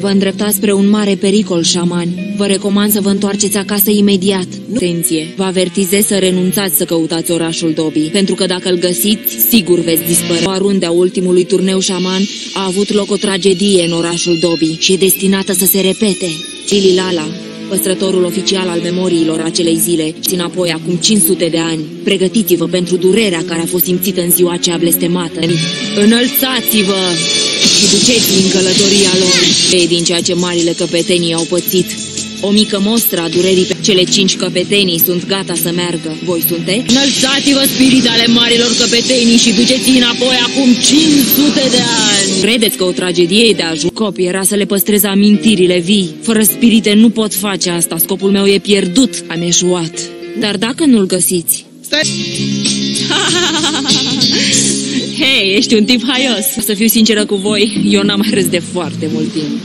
Vă îndreptați spre un mare pericol, șamani. Vă recomand să vă întoarceți acasă imediat. Atenție! Vă avertizez să renunțați să căutați orașul Dobby, pentru că dacă îl găsiți, sigur veți dispărea. O arunde a ultimului turneu șaman a avut loc o tragedie în orașul Dobby și e destinată să se repete. Chili Lala, păstrătorul oficial al memoriilor acelei zile, și înapoi acum 500 de ani. Pregătiți-vă pentru durerea care a fost simțită în ziua aceea blestemată. Înălțați-vă și duceți în călătoria lor. Ei din ceea ce marile căpetenii au pățit. O mică mostră a durerii pe cele cinci căpetenii sunt gata să meargă. Voi sunteți? Înălțați-vă spirit ale marilor căpetenii și duceți înapoi acum 500 de ani. Credeți că o tragedie e de ajuns? Copii era să le păstrez amintirile vii. Fără spirite nu pot face asta. Scopul meu e pierdut. Am eșuat. Dar dacă nu-l găsiți... Stai! Hei, ești un tip haios. Să fiu sinceră cu voi, eu n-am mai râs de foarte mult timp.